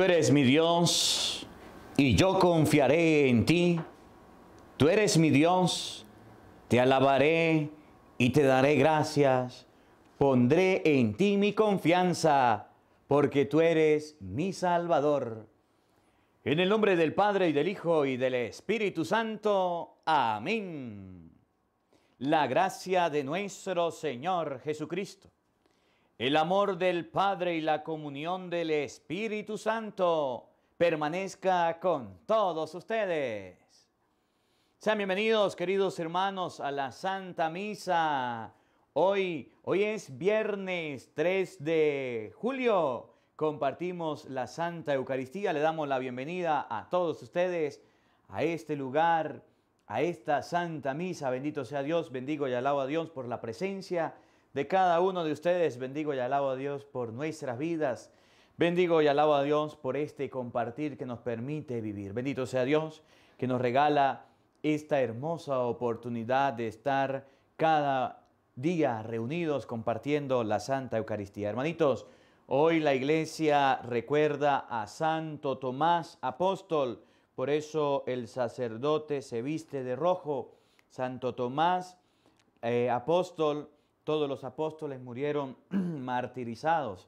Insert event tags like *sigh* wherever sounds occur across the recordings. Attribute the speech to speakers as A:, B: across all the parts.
A: Tú eres mi Dios y yo confiaré en ti. Tú eres mi Dios, te alabaré y te daré gracias. Pondré en ti mi confianza, porque tú eres mi Salvador. En el nombre del Padre y del Hijo y del Espíritu Santo. Amén. La gracia de nuestro Señor Jesucristo el amor del Padre y la comunión del Espíritu Santo permanezca con todos ustedes. Sean bienvenidos, queridos hermanos, a la Santa Misa. Hoy, hoy es viernes 3 de julio. Compartimos la Santa Eucaristía. Le damos la bienvenida a todos ustedes a este lugar, a esta Santa Misa. Bendito sea Dios, bendigo y alabo a Dios por la presencia de cada uno de ustedes. Bendigo y alabo a Dios por nuestras vidas. Bendigo y alabo a Dios por este compartir que nos permite vivir. Bendito sea Dios que nos regala esta hermosa oportunidad de estar cada día reunidos compartiendo la Santa Eucaristía. Hermanitos, hoy la iglesia recuerda a Santo Tomás Apóstol, por eso el sacerdote se viste de rojo. Santo Tomás eh, Apóstol todos los apóstoles murieron *clears throat* martirizados.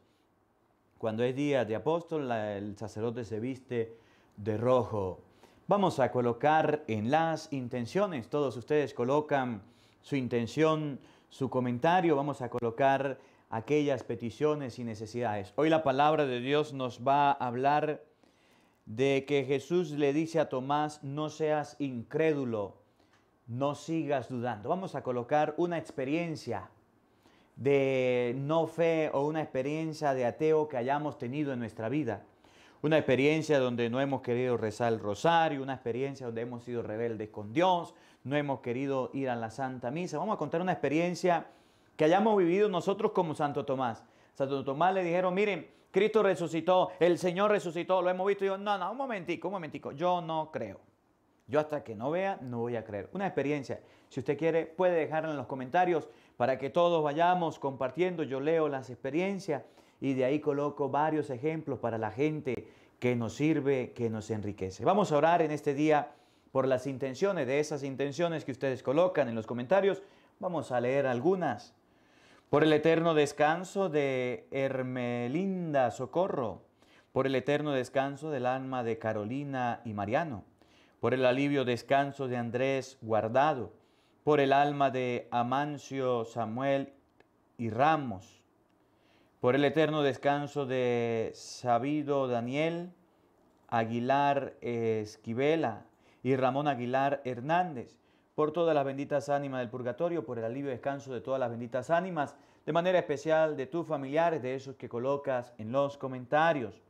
A: Cuando es día de apóstol, el sacerdote se viste de rojo. Vamos a colocar en las intenciones, todos ustedes colocan su intención, su comentario, vamos a colocar aquellas peticiones y necesidades. Hoy la palabra de Dios nos va a hablar de que Jesús le dice a Tomás, no seas incrédulo, no sigas dudando. Vamos a colocar una experiencia de no fe o una experiencia de ateo que hayamos tenido en nuestra vida. Una experiencia donde no hemos querido rezar el rosario, una experiencia donde hemos sido rebeldes con Dios, no hemos querido ir a la Santa Misa. Vamos a contar una experiencia que hayamos vivido nosotros como Santo Tomás. Santo Tomás le dijeron, miren, Cristo resucitó, el Señor resucitó, lo hemos visto. Y yo, no, no, un momentico, un momentico, yo no creo. Yo hasta que no vea, no voy a creer. Una experiencia. Si usted quiere, puede dejarla en los comentarios para que todos vayamos compartiendo. Yo leo las experiencias y de ahí coloco varios ejemplos para la gente que nos sirve, que nos enriquece. Vamos a orar en este día por las intenciones, de esas intenciones que ustedes colocan en los comentarios. Vamos a leer algunas. Por el eterno descanso de Hermelinda Socorro. Por el eterno descanso del alma de Carolina y Mariano por el alivio descanso de Andrés Guardado, por el alma de Amancio Samuel y Ramos, por el eterno descanso de Sabido Daniel Aguilar Esquivela y Ramón Aguilar Hernández, por todas las benditas ánimas del purgatorio, por el alivio descanso de todas las benditas ánimas, de manera especial de tus familiares, de esos que colocas en los comentarios.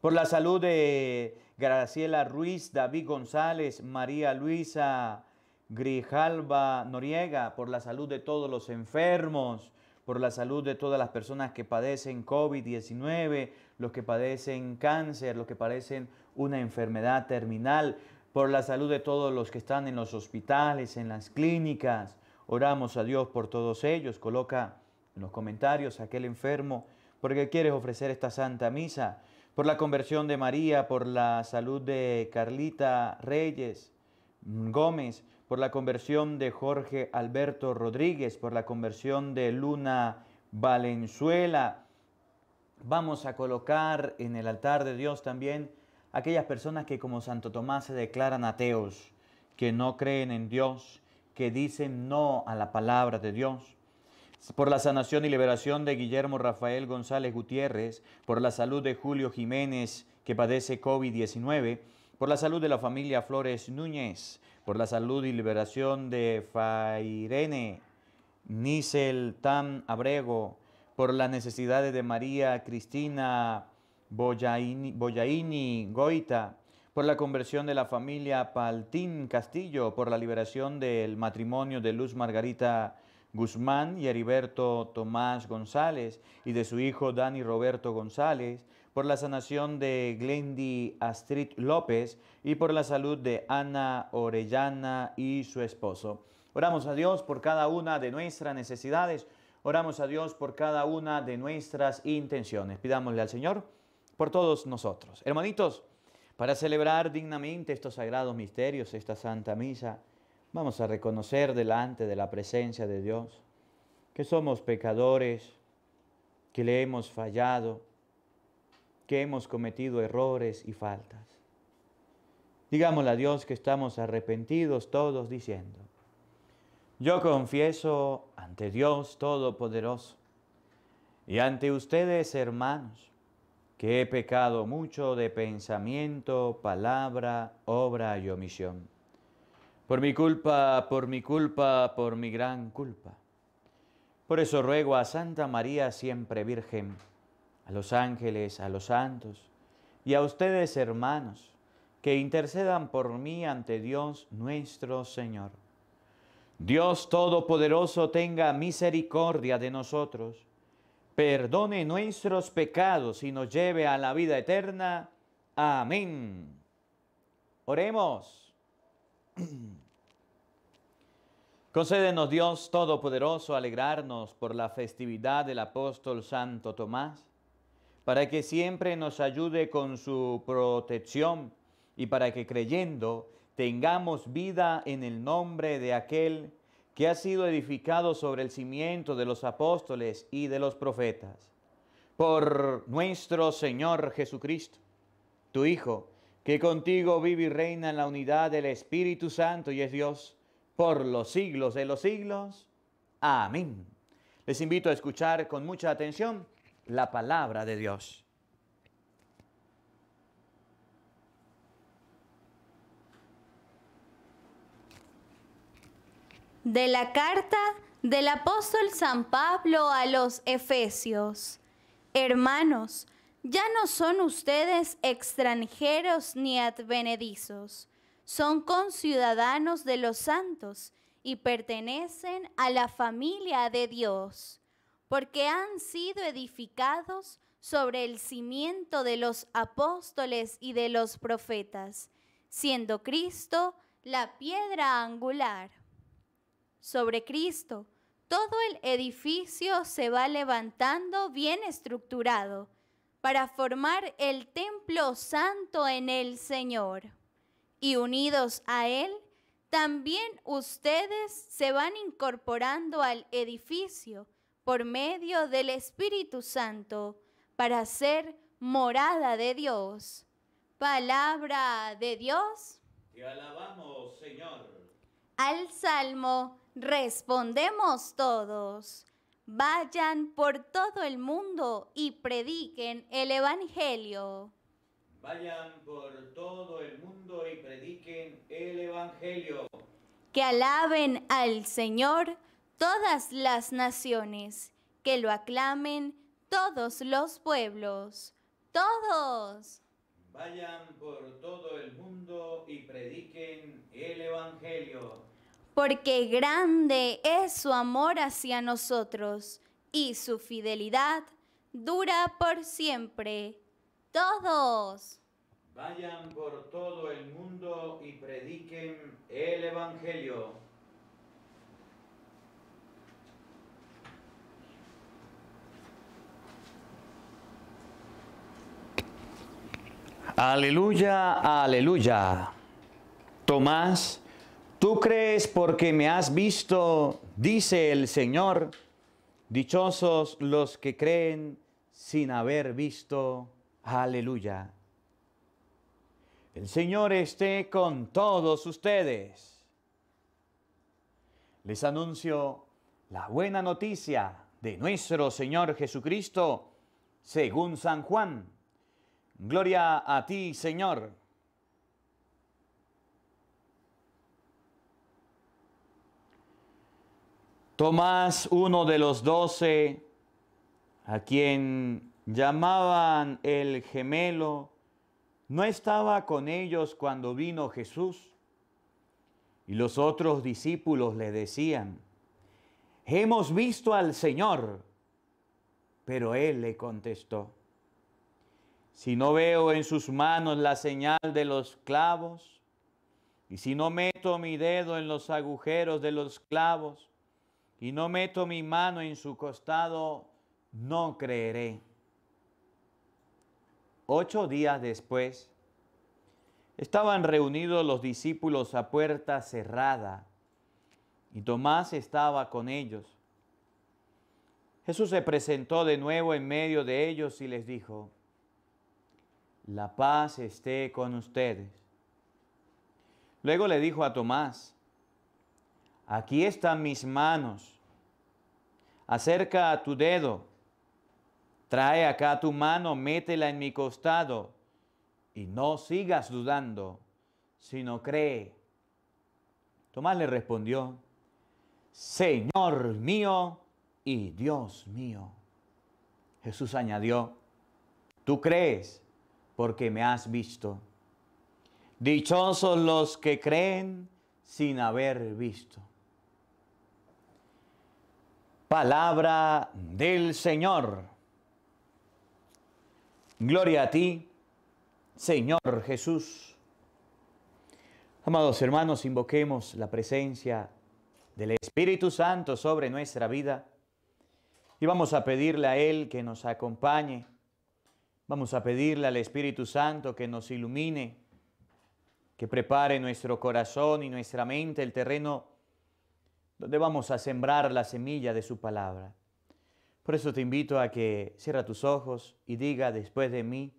A: Por la salud de Graciela Ruiz, David González, María Luisa Grijalva Noriega, por la salud de todos los enfermos, por la salud de todas las personas que padecen COVID-19, los que padecen cáncer, los que padecen una enfermedad terminal, por la salud de todos los que están en los hospitales, en las clínicas. Oramos a Dios por todos ellos. Coloca en los comentarios aquel enfermo porque quieres ofrecer esta santa misa por la conversión de María, por la salud de Carlita Reyes Gómez, por la conversión de Jorge Alberto Rodríguez, por la conversión de Luna Valenzuela. Vamos a colocar en el altar de Dios también aquellas personas que como Santo Tomás se declaran ateos, que no creen en Dios, que dicen no a la palabra de Dios por la sanación y liberación de Guillermo Rafael González Gutiérrez, por la salud de Julio Jiménez, que padece COVID-19, por la salud de la familia Flores Núñez, por la salud y liberación de Fairene Nisel Tam Abrego, por las necesidades de María Cristina Boyaini, Boyaini Goita, por la conversión de la familia Paltín Castillo, por la liberación del matrimonio de Luz Margarita Guzmán y Heriberto Tomás González y de su hijo Dani Roberto González, por la sanación de Glendy Astrid López y por la salud de Ana Orellana y su esposo. Oramos a Dios por cada una de nuestras necesidades, oramos a Dios por cada una de nuestras intenciones. Pidámosle al Señor por todos nosotros. Hermanitos, para celebrar dignamente estos sagrados misterios, esta Santa Misa, vamos a reconocer delante de la presencia de Dios que somos pecadores, que le hemos fallado, que hemos cometido errores y faltas. Digámosle a Dios que estamos arrepentidos todos diciendo, yo confieso ante Dios Todopoderoso y ante ustedes, hermanos, que he pecado mucho de pensamiento, palabra, obra y omisión. Por mi culpa, por mi culpa, por mi gran culpa. Por eso ruego a Santa María siempre Virgen, a los ángeles, a los santos y a ustedes, hermanos, que intercedan por mí ante Dios nuestro Señor. Dios Todopoderoso tenga misericordia de nosotros, perdone nuestros pecados y nos lleve a la vida eterna. Amén. Oremos. *clears throat* Concédenos Dios Todopoderoso alegrarnos por la festividad del apóstol Santo Tomás, para que siempre nos ayude con su protección y para que creyendo tengamos vida en el nombre de aquel que ha sido edificado sobre el cimiento de los apóstoles y de los profetas. Por nuestro Señor Jesucristo, tu Hijo, que contigo vive y reina en la unidad del Espíritu Santo y es Dios por los siglos de los siglos. Amén. Les invito a escuchar con mucha atención la palabra de Dios.
B: De la carta del apóstol San Pablo a los Efesios. Hermanos, ya no son ustedes extranjeros ni advenedizos, son conciudadanos de los santos y pertenecen a la familia de Dios, porque han sido edificados sobre el cimiento de los apóstoles y de los profetas, siendo Cristo la piedra angular sobre Cristo, todo el edificio se va levantando bien estructurado para formar el templo santo en el Señor. Y unidos a Él, también ustedes se van incorporando al edificio por medio del Espíritu Santo para ser morada de Dios. Palabra de Dios.
A: Te alabamos, Señor.
B: Al Salmo respondemos todos. Vayan por todo el mundo y prediquen el Evangelio.
A: Vayan por todo el mundo y prediquen el Evangelio.
B: Que alaben al Señor todas las naciones, que lo aclamen todos los pueblos, todos.
A: Vayan por todo el mundo y prediquen el Evangelio
B: porque grande es su amor hacia nosotros y su fidelidad dura por siempre. Todos.
A: Vayan por todo el mundo y prediquen el Evangelio. Aleluya, aleluya. Tomás Tú crees porque me has visto, dice el Señor, dichosos los que creen sin haber visto. Aleluya. El Señor esté con todos ustedes. Les anuncio la buena noticia de nuestro Señor Jesucristo según San Juan. Gloria a ti, Señor. Tomás, uno de los doce, a quien llamaban el gemelo, no estaba con ellos cuando vino Jesús. Y los otros discípulos le decían, hemos visto al Señor. Pero él le contestó, si no veo en sus manos la señal de los clavos, y si no meto mi dedo en los agujeros de los clavos, y no meto mi mano en su costado, no creeré. Ocho días después, estaban reunidos los discípulos a puerta cerrada y Tomás estaba con ellos. Jesús se presentó de nuevo en medio de ellos y les dijo, la paz esté con ustedes. Luego le dijo a Tomás, aquí están mis manos, acerca tu dedo Trae acá tu mano, métela en mi costado y no sigas dudando, sino cree. Tomás le respondió, Señor mío y Dios mío. Jesús añadió, tú crees porque me has visto. Dichosos los que creen sin haber visto. Palabra del Señor. Gloria a ti, Señor Jesús. Amados hermanos, invoquemos la presencia del Espíritu Santo sobre nuestra vida y vamos a pedirle a Él que nos acompañe. Vamos a pedirle al Espíritu Santo que nos ilumine, que prepare nuestro corazón y nuestra mente el terreno donde vamos a sembrar la semilla de su palabra. Por eso te invito a que cierra tus ojos y diga después de mí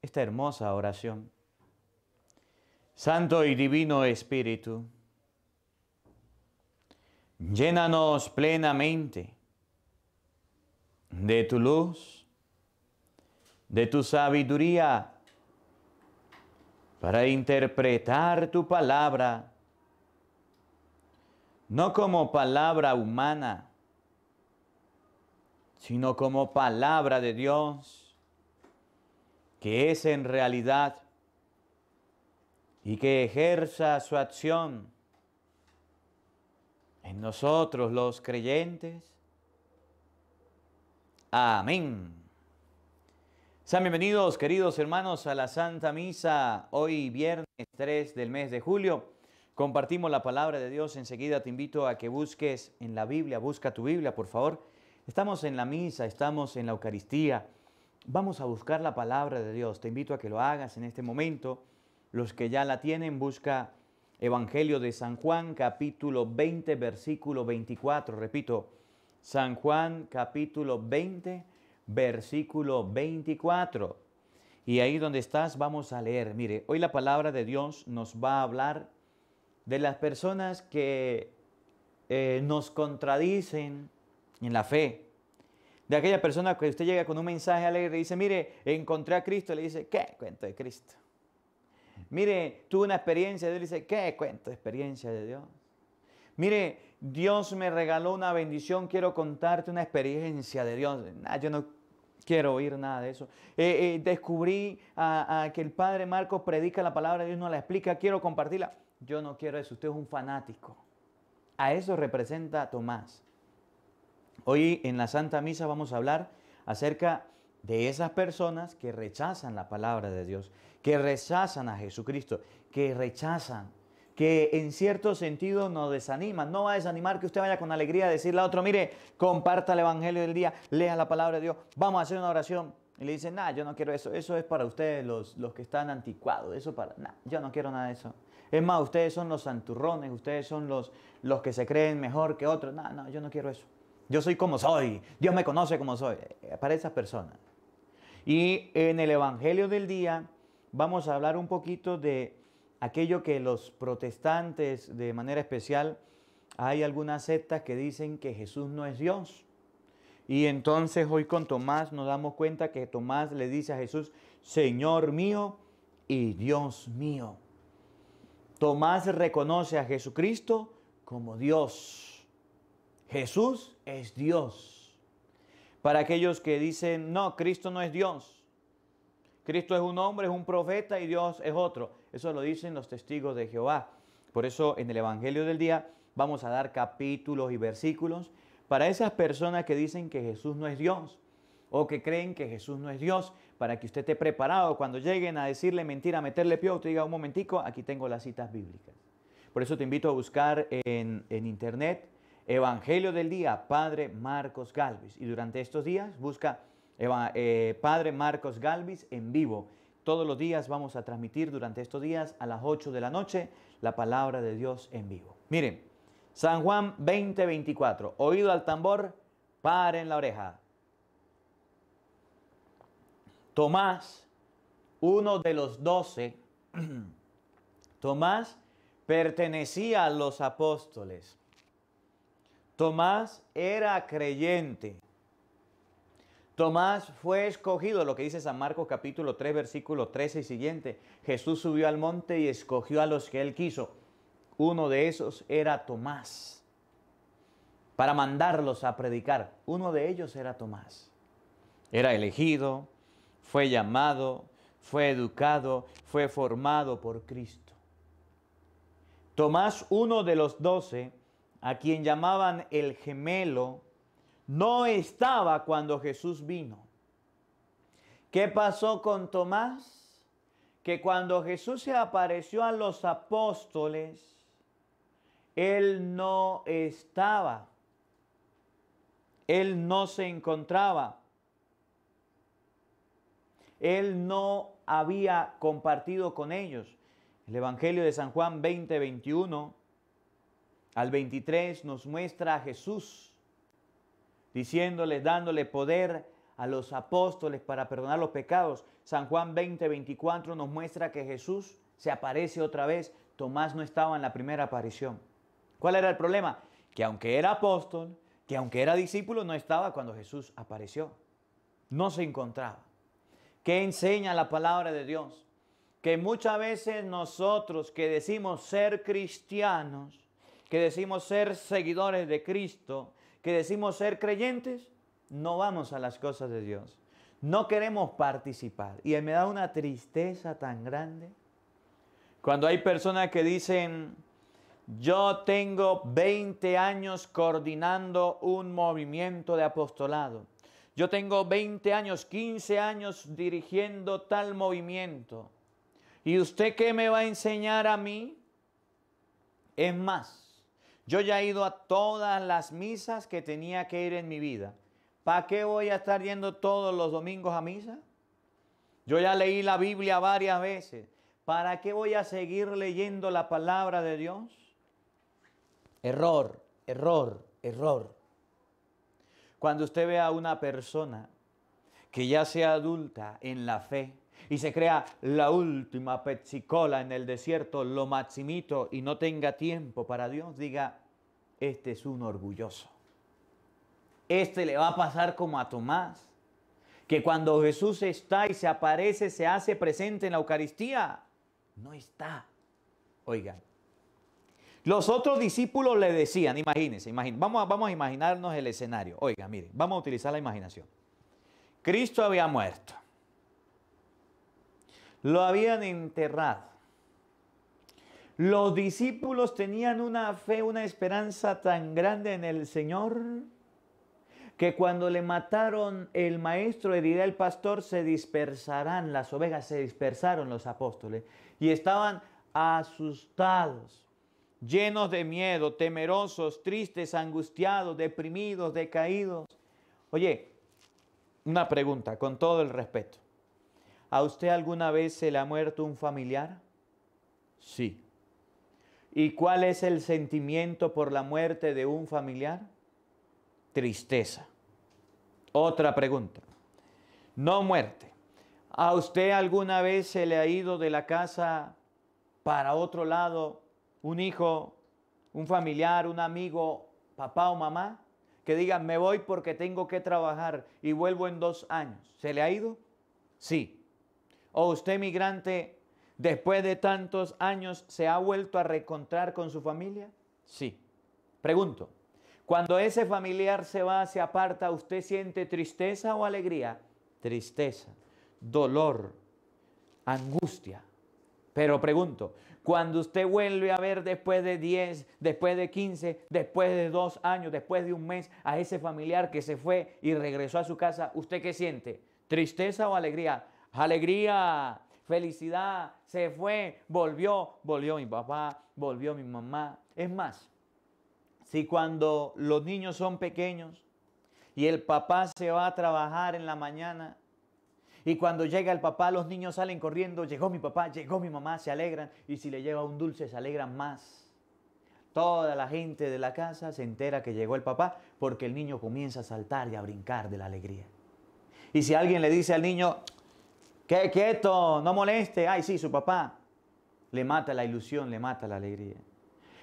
A: esta hermosa oración. Santo y Divino Espíritu, llénanos plenamente de tu luz, de tu sabiduría, para interpretar tu palabra, no como palabra humana, sino como palabra de Dios, que es en realidad y que ejerza su acción en nosotros los creyentes. Amén. Sean bienvenidos, queridos hermanos, a la Santa Misa. Hoy viernes 3 del mes de julio. Compartimos la palabra de Dios. Enseguida te invito a que busques en la Biblia, busca tu Biblia, por favor Estamos en la misa, estamos en la Eucaristía. Vamos a buscar la palabra de Dios. Te invito a que lo hagas en este momento. Los que ya la tienen, busca Evangelio de San Juan, capítulo 20, versículo 24. Repito, San Juan, capítulo 20, versículo 24. Y ahí donde estás vamos a leer. Mire, hoy la palabra de Dios nos va a hablar de las personas que eh, nos contradicen, en la fe. De aquella persona que usted llega con un mensaje alegre y dice, mire, encontré a Cristo, le dice, ¿qué cuento de Cristo? Mire, tuve una experiencia de Dios, le dice, ¿qué cuento de experiencia de Dios? Mire, Dios me regaló una bendición, quiero contarte una experiencia de Dios. yo no quiero oír nada de eso. Eh, eh, descubrí que el Padre Marcos predica la palabra de Dios, no la explica, quiero compartirla. Yo no quiero eso, usted es un fanático. A eso representa Tomás. Hoy en la Santa Misa vamos a hablar acerca de esas personas que rechazan la palabra de Dios, que rechazan a Jesucristo, que rechazan, que en cierto sentido nos desaniman. No va a desanimar que usted vaya con alegría a decirle a otro, mire, comparta el Evangelio del día, lea la palabra de Dios, vamos a hacer una oración. Y le dicen, nah, yo no quiero eso, eso es para ustedes los, los que están anticuados, eso para, nah, yo no quiero nada de eso. Es más, ustedes son los santurrones, ustedes son los, los que se creen mejor que otros, no, no, yo no quiero eso. Yo soy como soy. Dios me conoce como soy. Eh, para esas personas. Y en el Evangelio del día vamos a hablar un poquito de aquello que los protestantes de manera especial, hay algunas sectas que dicen que Jesús no es Dios. Y entonces hoy con Tomás nos damos cuenta que Tomás le dice a Jesús, Señor mío y Dios mío. Tomás reconoce a Jesucristo como Dios. Jesús es Dios. Para aquellos que dicen, no, Cristo no es Dios. Cristo es un hombre, es un profeta y Dios es otro. Eso lo dicen los testigos de Jehová. Por eso en el Evangelio del día vamos a dar capítulos y versículos para esas personas que dicen que Jesús no es Dios o que creen que Jesús no es Dios, para que usted esté preparado cuando lleguen a decirle mentira, a meterle pie, usted diga un momentico, aquí tengo las citas bíblicas. Por eso te invito a buscar en, en internet Evangelio del día, Padre Marcos Galvez. Y durante estos días busca eh, Padre Marcos Galvis en vivo. Todos los días vamos a transmitir durante estos días a las 8 de la noche la palabra de Dios en vivo. Miren, San Juan 20:24, oído al tambor, en la oreja. Tomás, uno de los doce, *clears throat* Tomás pertenecía a los apóstoles. Tomás era creyente. Tomás fue escogido, lo que dice San Marcos capítulo 3, versículo 13 y siguiente. Jesús subió al monte y escogió a los que él quiso. Uno de esos era Tomás, para mandarlos a predicar. Uno de ellos era Tomás. Era elegido, fue llamado, fue educado, fue formado por Cristo. Tomás, uno de los doce, a quien llamaban el gemelo, no estaba cuando Jesús vino. ¿Qué pasó con Tomás? Que cuando Jesús se apareció a los apóstoles, él no estaba. Él no se encontraba. Él no había compartido con ellos. El Evangelio de San Juan 20, 21 al 23 nos muestra a Jesús diciéndole, dándole poder a los apóstoles para perdonar los pecados. San Juan 20, 24 nos muestra que Jesús se aparece otra vez. Tomás no estaba en la primera aparición. ¿Cuál era el problema? Que aunque era apóstol, que aunque era discípulo, no estaba cuando Jesús apareció. No se encontraba. ¿Qué enseña la palabra de Dios? Que muchas veces nosotros que decimos ser cristianos, que decimos ser seguidores de Cristo, que decimos ser creyentes, no vamos a las cosas de Dios. No queremos participar. Y me da una tristeza tan grande cuando hay personas que dicen, yo tengo 20 años coordinando un movimiento de apostolado. Yo tengo 20 años, 15 años dirigiendo tal movimiento. ¿Y usted qué me va a enseñar a mí? Es más, yo ya he ido a todas las misas que tenía que ir en mi vida. ¿Para qué voy a estar yendo todos los domingos a misa? Yo ya leí la Biblia varias veces. ¿Para qué voy a seguir leyendo la palabra de Dios? Error, error, error. Cuando usted ve a una persona que ya sea adulta en la fe y se crea la última pezzicola en el desierto, lo maximito y no tenga tiempo para Dios, diga, este es un orgulloso. Este le va a pasar como a Tomás, que cuando Jesús está y se aparece, se hace presente en la Eucaristía, no está. Oigan, los otros discípulos le decían, imagínense, imagínense vamos, a, vamos a imaginarnos el escenario. Oiga, miren, vamos a utilizar la imaginación. Cristo había muerto. Lo habían enterrado. Los discípulos tenían una fe, una esperanza tan grande en el Señor que cuando le mataron el maestro, herirá el pastor, se dispersarán las ovejas, se dispersaron los apóstoles y estaban asustados llenos de miedo, temerosos, tristes, angustiados, deprimidos, decaídos. Oye, una pregunta, con todo el respeto. ¿A usted alguna vez se le ha muerto un familiar? Sí. ¿Y cuál es el sentimiento por la muerte de un familiar? Tristeza. Otra pregunta. No muerte. ¿A usted alguna vez se le ha ido de la casa para otro lado un hijo, un familiar, un amigo, papá o mamá, que digan, me voy porque tengo que trabajar y vuelvo en dos años. ¿Se le ha ido? Sí. ¿O usted, migrante, después de tantos años, se ha vuelto a reencontrar con su familia? Sí. Pregunto, cuando ese familiar se va, se aparta, ¿usted siente tristeza o alegría? Tristeza, dolor, angustia. Pero pregunto, cuando usted vuelve a ver después de 10, después de 15, después de dos años, después de un mes a ese familiar que se fue y regresó a su casa, ¿usted qué siente? ¿Tristeza o alegría? Alegría, felicidad, se fue, volvió, volvió mi papá, volvió mi mamá. Es más, si cuando los niños son pequeños y el papá se va a trabajar en la mañana. Y cuando llega el papá, los niños salen corriendo, llegó mi papá, llegó mi mamá, se alegran. Y si le lleva un dulce, se alegran más. Toda la gente de la casa se entera que llegó el papá porque el niño comienza a saltar y a brincar de la alegría. Y si alguien le dice al niño, que quieto, no moleste, ay sí, su papá, le mata la ilusión, le mata la alegría.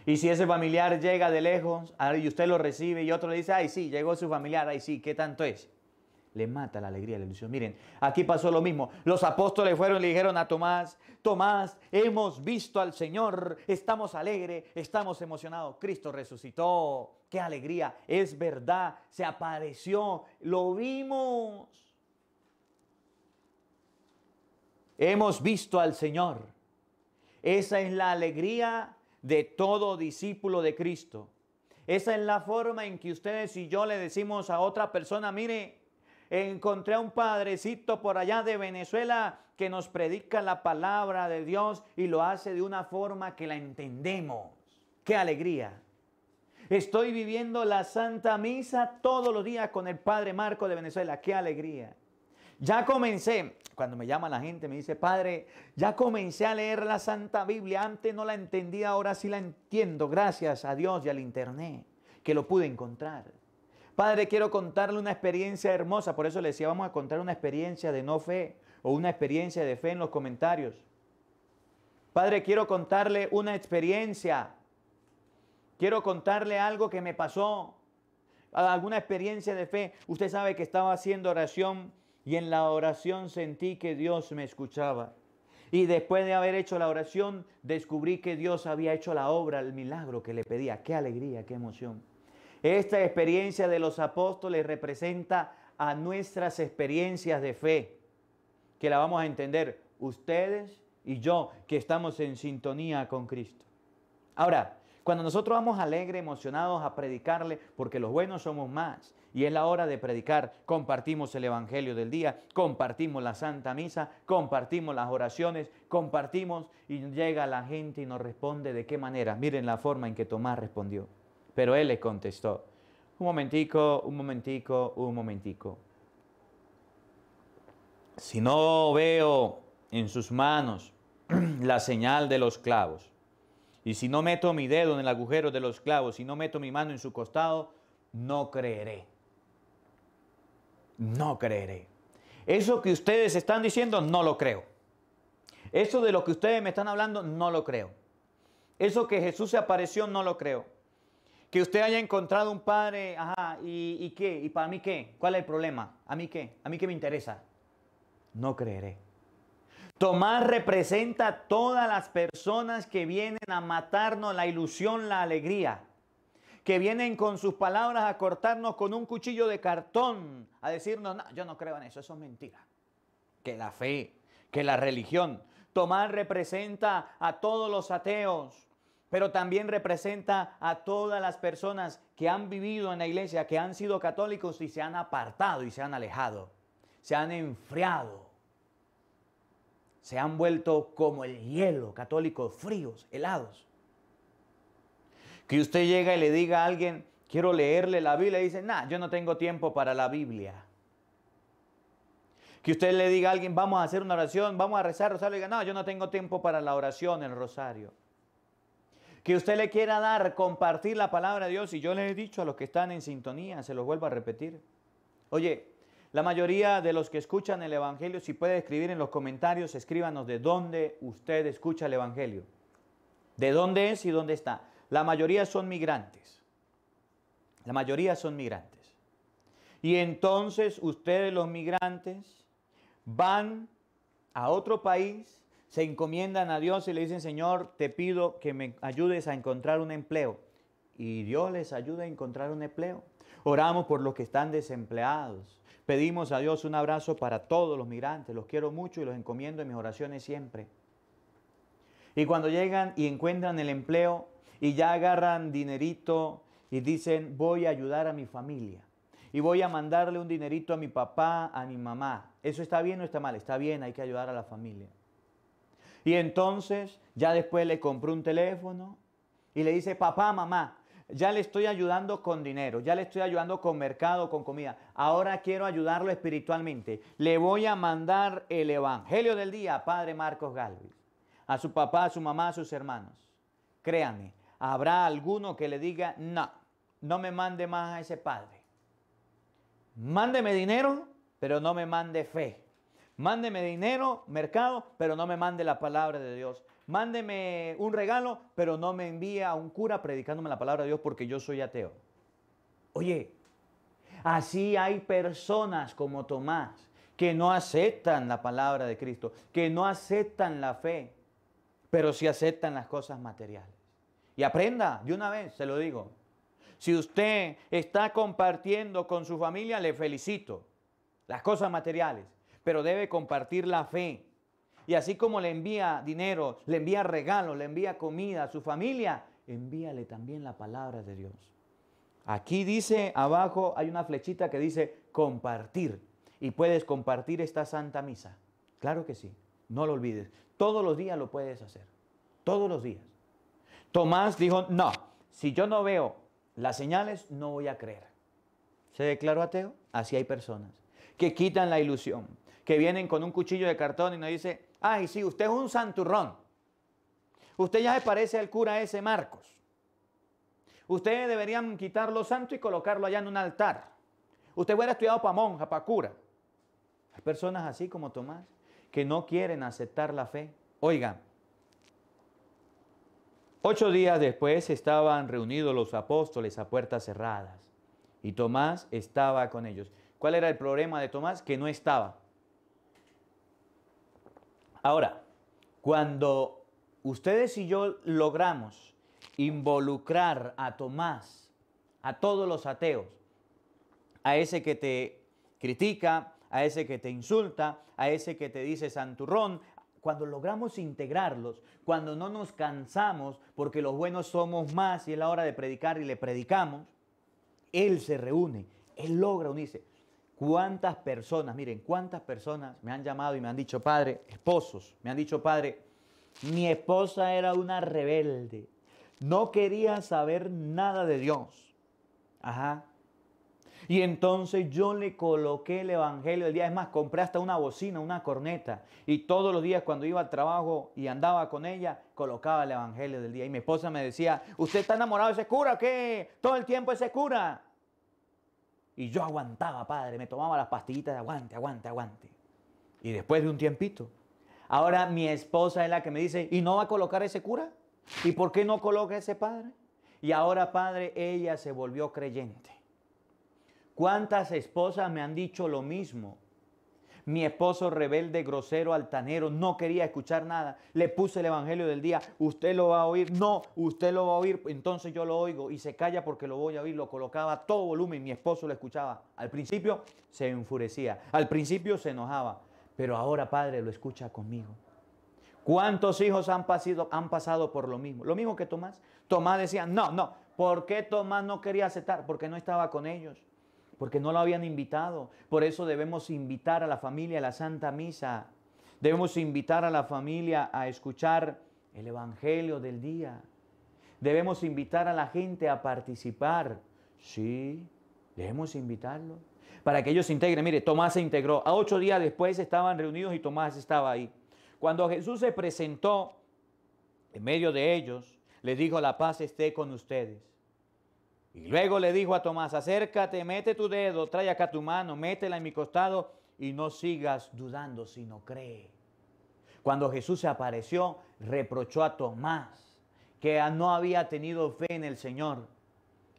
A: Y si ese familiar llega de lejos y usted lo recibe y otro le dice, ay sí, llegó su familiar, ay sí, ¿qué tanto es? Le mata la alegría, la ilusión. Miren, aquí pasó lo mismo. Los apóstoles fueron y le dijeron a Tomás, Tomás, hemos visto al Señor, estamos alegres, estamos emocionados. Cristo resucitó, qué alegría, es verdad, se apareció, lo vimos. Hemos visto al Señor. Esa es la alegría de todo discípulo de Cristo. Esa es la forma en que ustedes y yo le decimos a otra persona, mire, encontré a un padrecito por allá de Venezuela que nos predica la palabra de Dios y lo hace de una forma que la entendemos. ¡Qué alegría! Estoy viviendo la Santa Misa todos los días con el Padre Marco de Venezuela. ¡Qué alegría! Ya comencé, cuando me llama la gente, me dice, Padre, ya comencé a leer la Santa Biblia. Antes no la entendía, ahora sí la entiendo. Gracias a Dios y al Internet, que lo pude encontrar. Padre, quiero contarle una experiencia hermosa. Por eso le decía, vamos a contar una experiencia de no fe o una experiencia de fe en los comentarios. Padre, quiero contarle una experiencia. Quiero contarle algo que me pasó. Alguna experiencia de fe. Usted sabe que estaba haciendo oración y en la oración sentí que Dios me escuchaba. Y después de haber hecho la oración, descubrí que Dios había hecho la obra, el milagro que le pedía. Qué alegría, qué emoción. Esta experiencia de los apóstoles representa a nuestras experiencias de fe, que la vamos a entender ustedes y yo, que estamos en sintonía con Cristo. Ahora, cuando nosotros vamos alegres, emocionados a predicarle, porque los buenos somos más, y es la hora de predicar, compartimos el Evangelio del día, compartimos la Santa Misa, compartimos las oraciones, compartimos y llega la gente y nos responde de qué manera. Miren la forma en que Tomás respondió. Pero él le contestó, un momentico, un momentico, un momentico. Si no veo en sus manos *clears throat* la señal de los clavos, y si no meto mi dedo en el agujero de los clavos, y no meto mi mano en su costado, no creeré no creeré. Eso que ustedes están diciendo, no lo creo. Eso de lo que ustedes me están hablando, no lo creo. Eso que Jesús se apareció, no lo creo. Que usted haya encontrado un padre, ajá, ¿y, ¿y, qué? ¿Y para mí qué? ¿Cuál es el problema? ¿A mí qué? ¿A mí qué me interesa? No creeré. Tomás representa a todas las personas que vienen a matarnos la ilusión, la alegría que vienen con sus palabras a cortarnos con un cuchillo de cartón, a decirnos, no, yo no creo en eso, eso es mentira. Que la fe, que la religión. Tomás representa a todos los ateos, pero también representa a todas las personas que han vivido en la iglesia, que han sido católicos y se han apartado y se han alejado, se han enfriado, se han vuelto como el hielo, católicos fríos, helados. Que usted llega y le diga a alguien, quiero leerle la Biblia, y dice, nah, yo no tengo tiempo para la Biblia. Que usted le diga a alguien, vamos a hacer una oración, vamos a rezar rosario, y diga, no, yo no tengo tiempo para la oración, el rosario. Que usted le quiera dar, compartir la palabra de Dios, y yo le he dicho a los que están en sintonía, se los vuelvo a repetir. Oye, la mayoría de los que escuchan el Evangelio, si puede escribir en los comentarios, escríbanos de dónde usted escucha el Evangelio. ¿De dónde es y dónde está? La mayoría son migrantes. La mayoría son migrantes. Y entonces ustedes los migrantes van a otro país, se encomiendan a Dios y le dicen, Señor, te pido que me ayudes a encontrar un empleo. Y Dios les ayuda a encontrar un empleo. Oramos por los que están desempleados. Pedimos a Dios un abrazo para todos los migrantes. Los quiero mucho y los encomiendo en mis oraciones siempre. Y cuando llegan y encuentran el empleo, y ya agarran dinerito y dicen, voy a ayudar a mi familia. Y voy a mandarle un dinerito a mi papá, a mi mamá. ¿Eso está bien o está mal? Está bien, hay que ayudar a la familia. Y entonces ya después le compró un teléfono y le dice, papá, mamá, ya le estoy ayudando con dinero, ya le estoy ayudando con mercado, con comida. Ahora quiero ayudarlo espiritualmente. Le voy a mandar el Evangelio del día a Padre Marcos Galvis, a su papá, a su mamá, a sus hermanos. Créanme, habrá alguno que le diga, no, no me mande más a ese Padre. Mándeme dinero, pero no me mande fe. Mándeme dinero, mercado, pero no me mande la palabra de Dios. Mándeme un regalo, pero no me envíe a un cura predicándome la palabra de Dios porque yo soy ateo. Oye, así hay personas como Tomás que no aceptan la palabra de Cristo, que no aceptan la fe, pero sí aceptan las cosas materiales. Y aprenda de una vez, se lo digo. Si usted está compartiendo con su familia, le felicito. Las cosas materiales pero debe compartir la fe. Y así como le envía dinero, le envía regalos, le envía comida a su familia, envíale también la palabra de Dios. Aquí dice abajo, hay una flechita que dice compartir. Y puedes compartir esta santa misa. Claro que sí, no lo olvides. Todos los días lo puedes hacer. Todos los días. Tomás dijo, no, si yo no veo las señales, no voy a creer. ¿Se declaró ateo? Así hay personas que quitan la ilusión, que vienen con un cuchillo de cartón y nos dice, ay, sí, usted es un santurrón. Usted ya se parece al cura ese Marcos. Ustedes deberían quitar lo santo y colocarlo allá en un altar. Usted hubiera estudiado para monja, para cura. Hay personas así como Tomás que no quieren aceptar la fe. Oigan, ocho días después estaban reunidos los apóstoles a puertas cerradas y Tomás estaba con ellos. ¿Cuál era el problema de Tomás? Que no estaba. Ahora, cuando ustedes y yo logramos involucrar a Tomás, a todos los ateos, a ese que te critica, a ese que te insulta, a ese que te dice santurrón, cuando logramos integrarlos, cuando no nos cansamos, porque los buenos somos más y es la hora de predicar y le predicamos, Él se reúne, Él logra unirse. ¿Cuántas personas, miren, cuántas personas me han llamado y me han dicho, padre, esposos, me han dicho, padre, mi esposa era una rebelde, no quería saber nada de Dios. Ajá. Y entonces yo le coloqué el Evangelio del día. Es más, compré hasta una bocina, una corneta. Y todos los días cuando iba al trabajo y andaba con ella, colocaba el Evangelio del día. Y mi esposa me decía, ¿usted está enamorado de ese cura o qué? Todo el tiempo ese cura. Y yo aguantaba, padre, me tomaba las pastillitas de aguante, aguante, aguante. Y después de un tiempito, ahora mi esposa es la que me dice, ¿y no va a colocar ese cura? ¿Y por qué no coloca ese padre? Y ahora, padre, ella se volvió creyente. ¿Cuántas esposas me han dicho lo mismo? Mi esposo rebelde, grosero, altanero, no quería escuchar nada. Le puse el evangelio del día. Usted lo va a oír. No, usted lo va a oír. Entonces yo lo oigo y se calla porque lo voy a oír. Lo colocaba a todo volumen. Mi esposo lo escuchaba. Al principio se enfurecía. Al principio se enojaba. Pero ahora, Padre, lo escucha conmigo. ¿Cuántos hijos han han pasado por lo mismo? Lo mismo que Tomás. Tomás decía, no, no. ¿Por qué Tomás no quería aceptar? Porque no estaba con ellos porque no lo habían invitado. Por eso debemos invitar a la familia a la Santa Misa. Debemos invitar a la familia a escuchar el Evangelio del día. Debemos invitar a la gente a participar. Sí, debemos invitarlo. Para que ellos se integren. Mire, Tomás se integró. A ocho días después estaban reunidos y Tomás estaba ahí. Cuando Jesús se presentó en medio de ellos, les dijo, la paz esté con ustedes. Y luego le dijo a Tomás, acércate, mete tu dedo, trae acá tu mano, métela en mi costado y no sigas dudando, sino cree. Cuando Jesús se apareció, reprochó a Tomás que no había tenido fe en el Señor.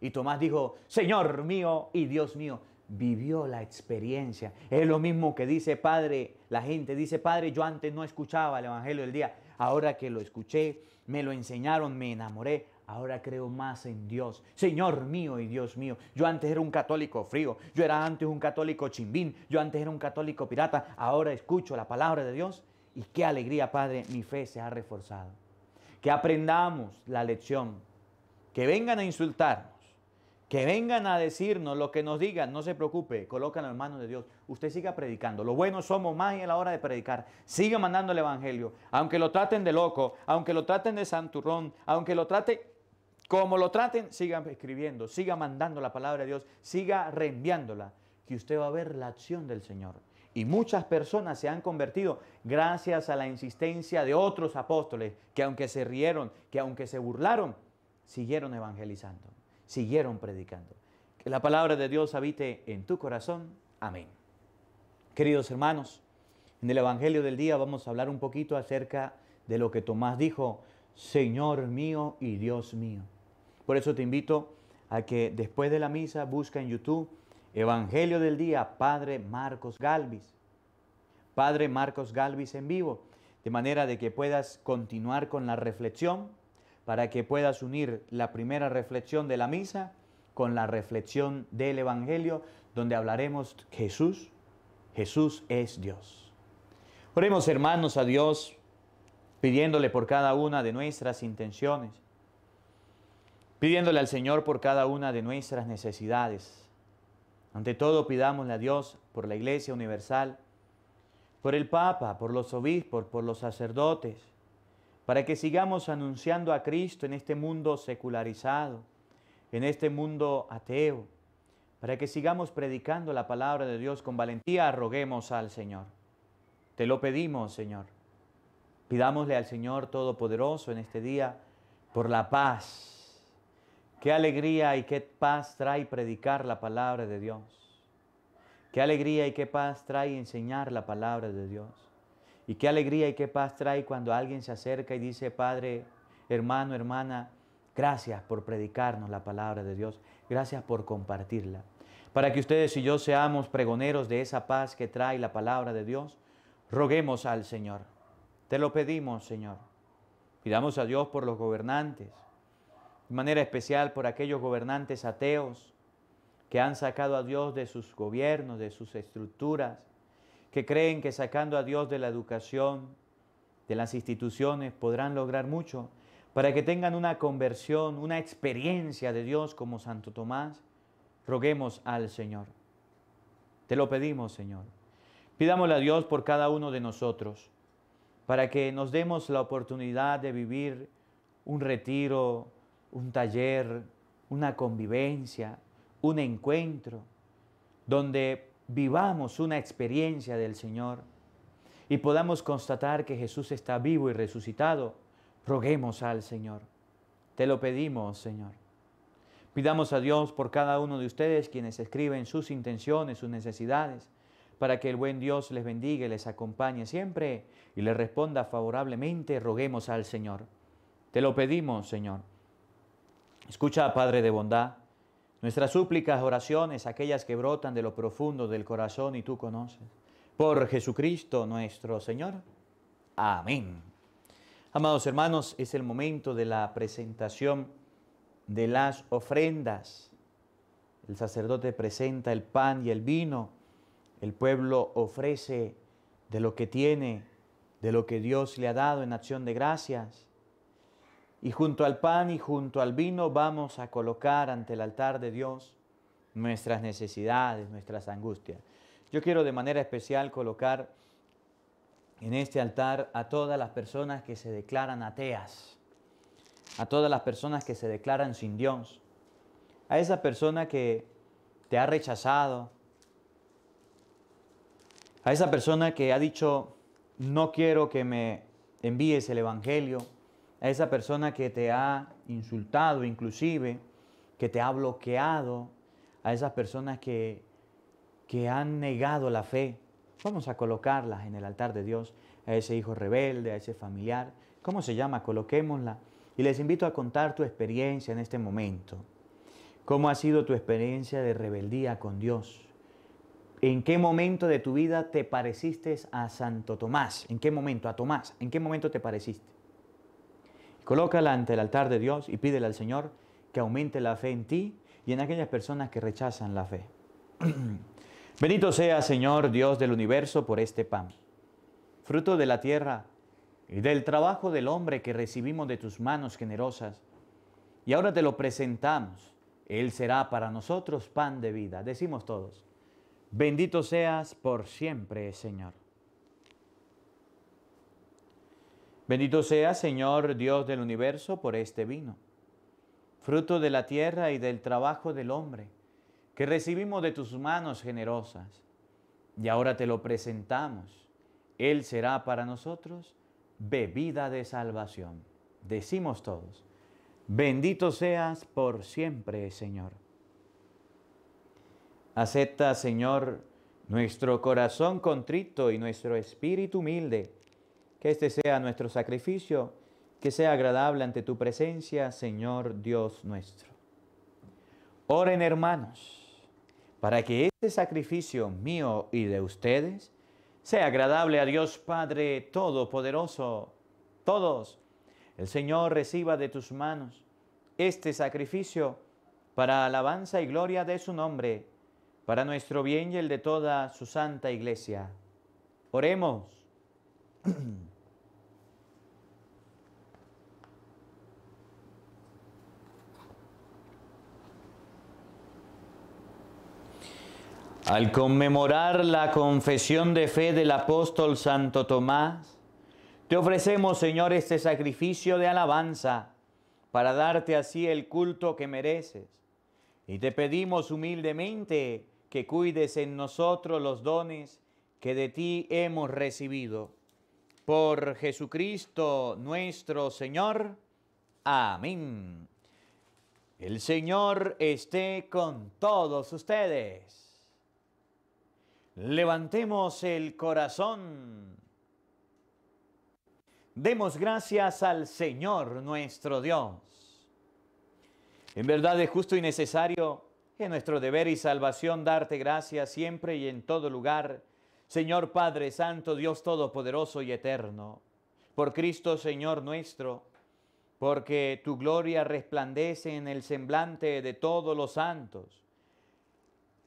A: Y Tomás dijo, Señor mío y Dios mío, vivió la experiencia. Es lo mismo que dice Padre, la gente dice, Padre, yo antes no escuchaba el Evangelio del día, ahora que lo escuché, me lo enseñaron, me enamoré, ahora creo más en Dios. Señor mío y Dios mío, yo antes era un católico frío, yo era antes un católico chimbín, yo antes era un católico pirata, ahora escucho la palabra de Dios y qué alegría, Padre, mi fe se ha reforzado. Que aprendamos la lección, que vengan a insultarnos, que vengan a decirnos lo que nos digan, no se preocupe, colocan las manos de Dios. Usted siga predicando. Lo bueno somos más en la hora de predicar. Siga mandando el Evangelio. Aunque lo traten de loco, aunque lo traten de santurrón, aunque lo traten Como lo traten, sigan escribiendo, siga mandando la palabra de Dios, siga reenviándola, que usted va a ver la acción del Señor. Y muchas personas se han convertido gracias a la insistencia de otros apóstoles que aunque se rieron, que aunque se burlaron, siguieron evangelizando, siguieron predicando. Que la palabra de Dios habite en tu corazón. Amén. Queridos hermanos, en el Evangelio del día vamos a hablar un poquito acerca de lo que Tomás dijo, Señor mío y Dios mío. Por eso te invito a que después de la misa busca en YouTube Evangelio del día, Padre Marcos Galvis. Padre Marcos Galvis en vivo, de manera de que puedas continuar con la reflexión, para que puedas unir la primera reflexión de la misa con la reflexión del Evangelio, donde hablaremos Jesús, Jesús es Dios. Oremos hermanos a Dios, pidiéndole por cada una de nuestras intenciones, pidiéndole al Señor por cada una de nuestras necesidades ante todo, pidámosle a Dios por la Iglesia Universal, por el Papa, por los obispos, por los sacerdotes, para que sigamos anunciando a Cristo en este mundo secularizado, en este mundo ateo, para que sigamos predicando la palabra de Dios con valentía, roguemos al Señor. Te lo pedimos, Señor. Pidámosle al Señor Todopoderoso en este día por la paz Qué alegría y qué paz trae predicar la palabra de Dios. Qué alegría y qué paz trae enseñar la palabra de Dios. Y qué alegría y qué paz trae cuando alguien se acerca y dice, Padre, hermano, hermana, gracias por predicarnos la palabra de Dios. Gracias por compartirla. Para que ustedes y yo seamos pregoneros de esa paz que trae la palabra de Dios, roguemos al Señor. Te lo pedimos, Señor. Pidamos a Dios por los gobernantes de manera especial por aquellos gobernantes ateos que han sacado a Dios de sus gobiernos, de sus estructuras, que creen que sacando a Dios de la educación, de las instituciones, podrán lograr mucho, para que tengan una conversión, una experiencia de Dios como Santo Tomás, roguemos al Señor. Te lo pedimos, Señor. Pidámosle a Dios por cada uno de nosotros, para que nos demos la oportunidad de vivir un retiro, un taller, una convivencia, un encuentro, donde vivamos una experiencia del Señor y podamos constatar que Jesús está vivo y resucitado, roguemos al Señor. Te lo pedimos, Señor. Pidamos a Dios por cada uno de ustedes quienes escriben sus intenciones, sus necesidades, para que el buen Dios les bendiga y les acompañe siempre y les responda favorablemente, roguemos al Señor. Te lo pedimos, Señor. Escucha, Padre de bondad, nuestras súplicas, oraciones, aquellas que brotan de lo profundo del corazón y tú conoces. Por Jesucristo nuestro Señor. Amén. Amados hermanos, es el momento de la presentación de las ofrendas. El sacerdote presenta el pan y el vino. El pueblo ofrece de lo que tiene, de lo que Dios le ha dado en acción de gracias. Y junto al pan y junto al vino vamos a colocar ante el altar de Dios nuestras necesidades, nuestras angustias. Yo quiero de manera especial colocar en este altar a todas las personas que se declaran ateas, a todas las personas que se declaran sin Dios, a esa persona que te ha rechazado, a esa persona que ha dicho, no quiero que me envíes el Evangelio, a esa persona que te ha insultado inclusive, que te ha bloqueado, a esas personas que, que han negado la fe. Vamos a colocarlas en el altar de Dios, a ese hijo rebelde, a ese familiar. ¿Cómo se llama? Coloquémosla. Y les invito a contar tu experiencia en este momento. ¿Cómo ha sido tu experiencia de rebeldía con Dios? ¿En qué momento de tu vida te pareciste a Santo Tomás? ¿En qué momento? A Tomás. ¿En qué momento te pareciste? Colócala ante el altar de Dios y pídele al Señor que aumente la fe en ti y en aquellas personas que rechazan la fe. *clears throat* Bendito sea, Señor Dios del universo, por este pan, fruto de la tierra y del trabajo del hombre que recibimos de tus manos generosas. Y ahora te lo presentamos. Él será para nosotros pan de vida. Decimos todos, bendito seas por siempre, Señor. Bendito sea, Señor Dios del universo, por este vino, fruto de la tierra y del trabajo del hombre, que recibimos de tus manos generosas. Y ahora te lo presentamos. Él será para nosotros bebida de salvación. Decimos todos, bendito seas por siempre, Señor. Acepta, Señor, nuestro corazón contrito y nuestro espíritu humilde, que este sea nuestro sacrificio, que sea agradable ante tu presencia, Señor Dios nuestro. Oren, hermanos, para que este sacrificio mío y de ustedes sea agradable a Dios Padre Todopoderoso. Todos, el Señor reciba de tus manos este sacrificio para alabanza y gloria de su nombre, para nuestro bien y el de toda su santa iglesia. Oremos. *clears throat* Al conmemorar la confesión de fe del apóstol Santo Tomás, te ofrecemos, Señor, este sacrificio de alabanza para darte así el culto que mereces. Y te pedimos humildemente que cuides en nosotros los dones que de ti hemos recibido. Por Jesucristo nuestro Señor. Amén. El Señor esté con todos ustedes. Levantemos el corazón. Demos gracias al Señor nuestro Dios. En verdad es justo y necesario en nuestro deber y salvación darte gracias siempre y en todo lugar, Señor Padre Santo, Dios Todopoderoso y Eterno, por Cristo Señor nuestro, porque tu gloria resplandece en el semblante de todos los santos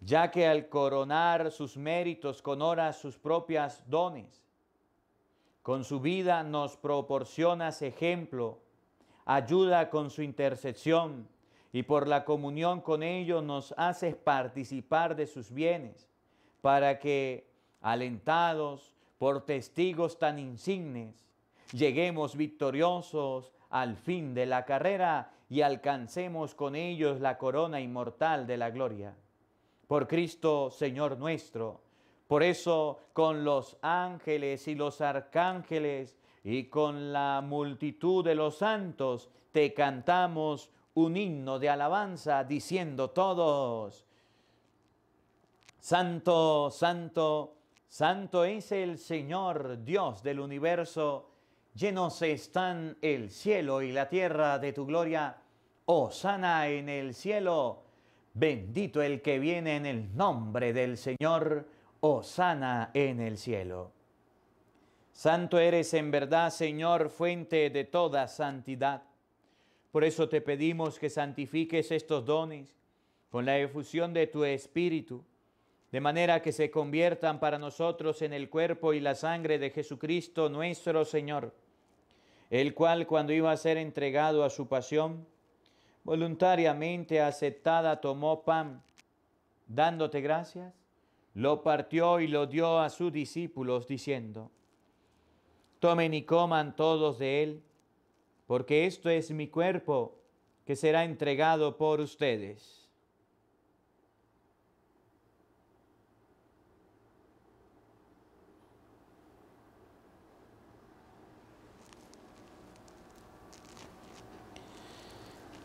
A: ya que al coronar sus méritos con horas sus propias dones, con su vida nos proporcionas ejemplo, ayuda con su intercesión y por la comunión con ellos nos haces participar de sus bienes, para que, alentados por testigos tan insignes, lleguemos victoriosos al fin de la carrera y alcancemos con ellos la corona inmortal de la gloria por Cristo Señor nuestro. Por eso con los ángeles y los arcángeles y con la multitud de los santos te cantamos un himno de alabanza diciendo todos, Santo, Santo, Santo es el Señor Dios del universo, llenos están el cielo y la tierra de tu gloria, sana en el cielo Bendito el que viene en el nombre del Señor, sana en el cielo. Santo eres en verdad, Señor, fuente de toda santidad. Por eso te pedimos que santifiques estos dones con la efusión de tu Espíritu, de manera que se conviertan para nosotros en el cuerpo y la sangre de Jesucristo nuestro Señor, el cual cuando iba a ser entregado a su pasión, voluntariamente aceptada, tomó pan, dándote gracias, lo partió y lo dio a sus discípulos, diciendo, tomen y coman todos de él, porque esto es mi cuerpo que será entregado por ustedes.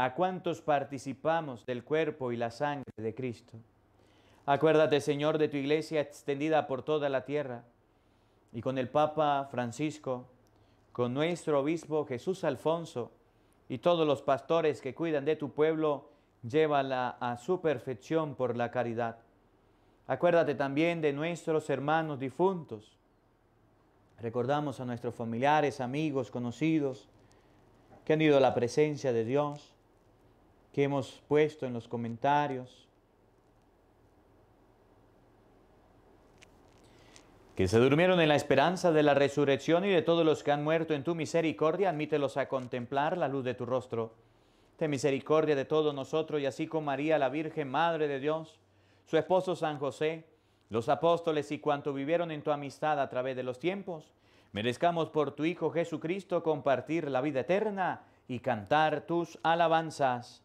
A: a cuantos participamos del cuerpo y la sangre de Cristo. Acuérdate, Señor, de tu iglesia extendida por toda la tierra y con el Papa Francisco, con nuestro obispo Jesús Alfonso y todos los pastores que cuidan de tu pueblo, llévala a su perfección por la caridad. Acuérdate también de nuestros hermanos difuntos. Recordamos a nuestros familiares, amigos, conocidos, que han ido a la presencia de Dios, que hemos puesto en los comentarios, que se durmieron en la esperanza de la resurrección y de todos los que han muerto en tu misericordia, admítelos a contemplar la luz de tu rostro. Ten misericordia de todos nosotros y así con María, la Virgen Madre de Dios, su esposo San José, los apóstoles y cuanto vivieron en tu amistad a través de los tiempos, merezcamos por tu Hijo Jesucristo compartir la vida eterna y cantar tus alabanzas.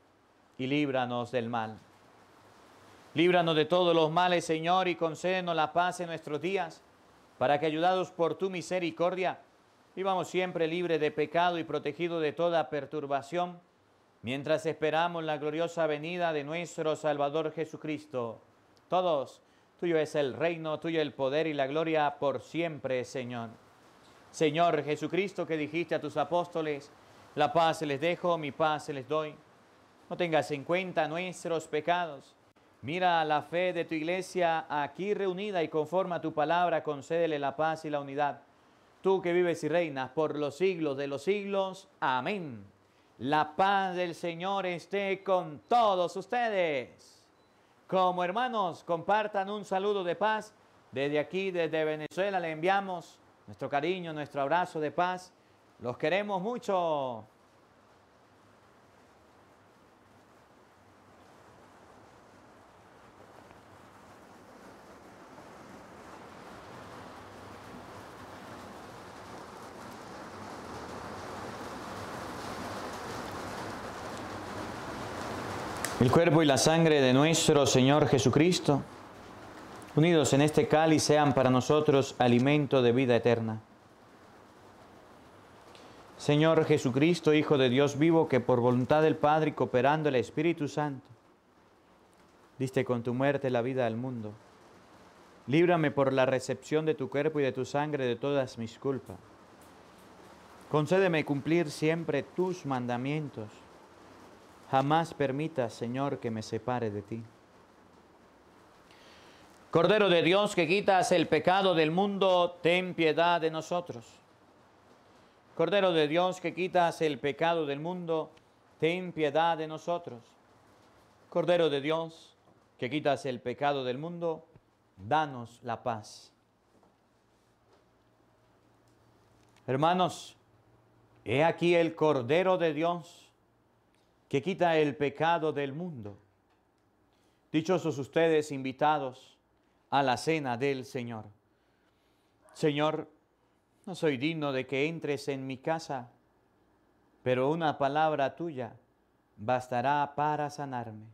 A: y líbranos del mal. Líbranos de todos los males, Señor, y concédenos la paz en nuestros días para que ayudados por tu misericordia, vivamos siempre libres de pecado y protegidos de toda perturbación, mientras esperamos la gloriosa venida de nuestro Salvador Jesucristo. Todos, tuyo es el reino, tuyo el poder y la gloria por siempre, Señor. Señor Jesucristo, que dijiste a tus apóstoles, la paz les dejo, mi paz les doy. No tengas en cuenta nuestros pecados Mira la fe de tu iglesia aquí reunida y conforme a tu palabra, concédele la paz y la unidad. Tú que vives y reinas por los siglos de los siglos. Amén. La paz del Señor esté con todos ustedes. Como hermanos, compartan un saludo de paz. Desde aquí, desde Venezuela, le enviamos nuestro cariño, nuestro abrazo de paz. Los queremos mucho. El cuerpo y la sangre de nuestro Señor Jesucristo, unidos en este cáliz, sean para nosotros alimento de vida eterna. Señor Jesucristo, Hijo de Dios vivo, que por voluntad del Padre y cooperando el Espíritu Santo, diste con tu muerte la vida al mundo. Líbrame por la recepción de tu cuerpo y de tu sangre de todas mis culpas. Concédeme cumplir siempre tus mandamientos Jamás permitas, Señor, que me separe de ti. Cordero de Dios que quitas el pecado del mundo, ten piedad de nosotros. Cordero de Dios que quitas el pecado del mundo, ten piedad de nosotros. Cordero de Dios que quitas el pecado del mundo, danos la paz. Hermanos, he aquí el Cordero de Dios que quita el pecado del mundo. Dichosos ustedes invitados a la cena del Señor. Señor, no soy digno de que entres en mi casa, pero una palabra tuya bastará para sanarme.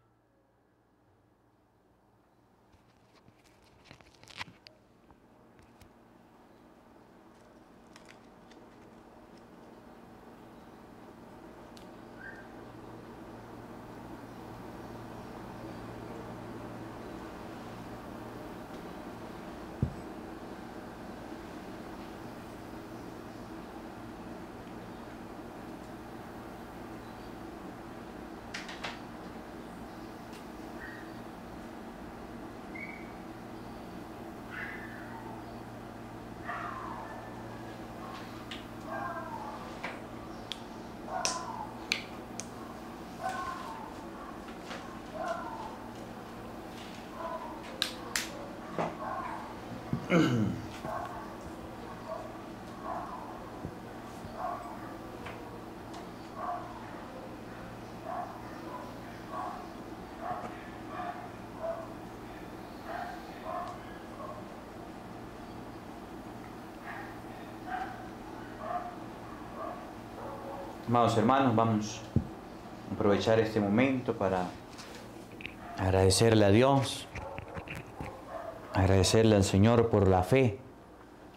A: Amados hermanos, vamos a aprovechar este momento para agradecerle a Dios, agradecerle al Señor por la fe.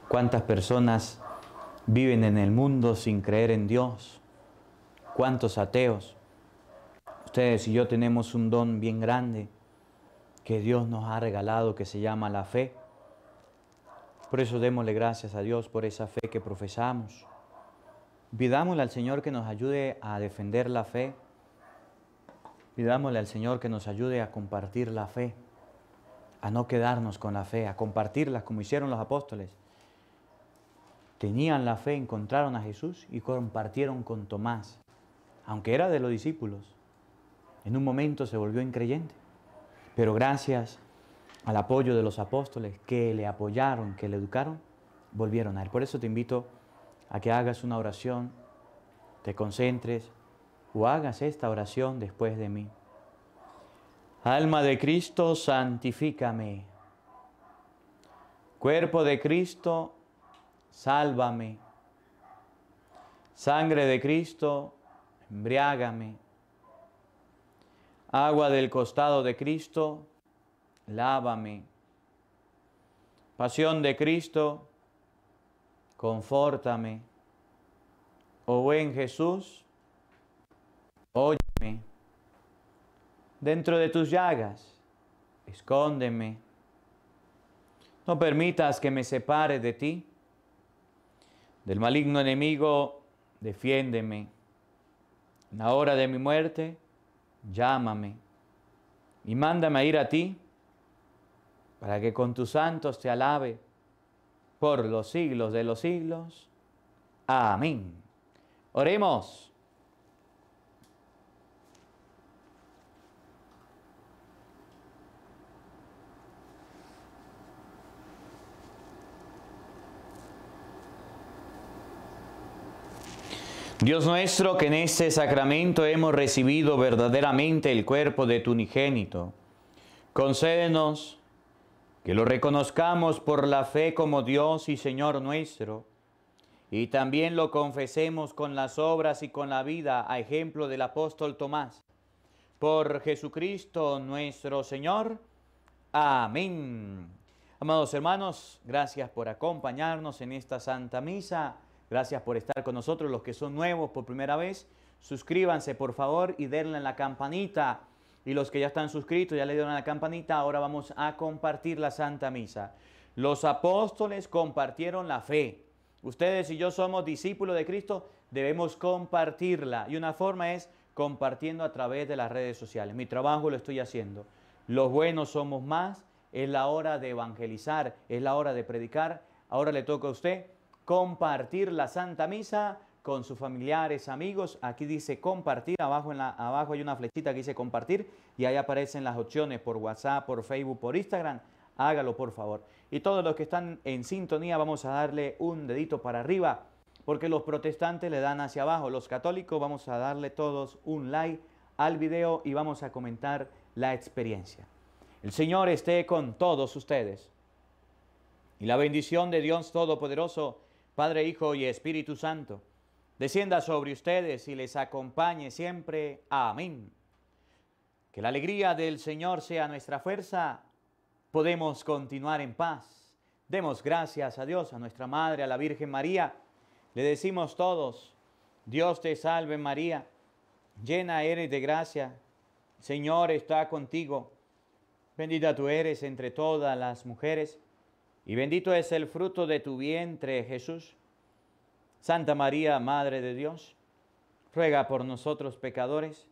A: ¿Cuántas personas viven en el mundo sin creer en Dios? ¿Cuántos ateos? Ustedes y yo tenemos un don bien grande que Dios nos ha regalado que se llama la fe. Por eso démosle gracias a Dios por esa fe que profesamos. Pidámosle al Señor que nos ayude a defender la fe. Pidámosle al Señor que nos ayude a compartir la fe, a no quedarnos con la fe, a compartirla como hicieron los apóstoles. Tenían la fe, encontraron a Jesús y compartieron con Tomás, aunque era de los discípulos. En un momento se volvió increyente, pero gracias al apoyo de los apóstoles que le apoyaron, que le educaron, volvieron a él. Por eso te invito a que hagas una oración, te concentres o hagas esta oración después de mí. Alma de Cristo, santifícame. Cuerpo de Cristo, sálvame. Sangre de Cristo, embriágame. Agua del costado de Cristo, lávame. Pasión de Cristo, confórtame. Oh buen Jesús, óyeme. Dentro de tus llagas, escóndeme. No permitas que me separe de ti. Del maligno enemigo, defiéndeme. En la hora de mi muerte, llámame y mándame a ir a ti para que con tus santos te alabe por los siglos de los siglos. Amén. Oremos. Dios nuestro, que en este sacramento hemos recibido verdaderamente el cuerpo de tu unigénito, concédenos que lo reconozcamos por la fe como Dios y Señor nuestro, y también lo confesemos con las obras y con la vida, a ejemplo del apóstol Tomás. Por Jesucristo nuestro Señor. Amén. Amados hermanos, gracias por acompañarnos en esta Santa Misa. Gracias por estar con nosotros. Los que son nuevos por primera vez, suscríbanse por favor y denle en la campanita y los que ya están suscritos, ya le dieron a la campanita, ahora vamos a compartir la Santa Misa. Los apóstoles compartieron la fe. Ustedes y yo somos discípulos de Cristo, debemos compartirla. Y una forma es compartiendo a través de las redes sociales. Mi trabajo lo estoy haciendo. Los buenos somos más. Es la hora de evangelizar, es la hora de predicar. Ahora le toca a usted compartir la Santa Misa con sus familiares, amigos. Aquí dice compartir, abajo, en la, abajo hay una flechita que dice compartir y ahí aparecen las opciones por WhatsApp, por Facebook, por Instagram. Hágalo por favor. Y todos los que están en sintonía vamos a darle un dedito para arriba porque los protestantes le dan hacia abajo. Los católicos vamos a darle todos un like al video y vamos a comentar la experiencia. El Señor esté con todos ustedes. Y la bendición de Dios Todopoderoso, Padre, Hijo y Espíritu Santo descienda sobre ustedes y les acompañe siempre. Amén. Que la alegría del Señor sea nuestra fuerza. Podemos continuar en paz. Demos gracias a Dios, a nuestra Madre, a la Virgen María. Le decimos todos, Dios te salve María, llena eres de gracia, Señor está contigo. Bendita tú eres entre todas las mujeres, y bendito es el fruto de tu vientre, Jesús. Santa María, Madre de Dios, ruega por nosotros pecadores,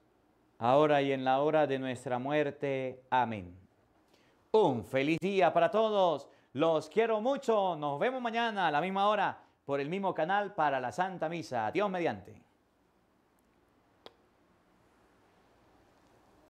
A: ahora y en la hora de nuestra muerte. Amén. Un feliz día para todos. Los quiero mucho. Nos vemos mañana a la misma hora por el mismo canal para la Santa Misa. Dios mediante.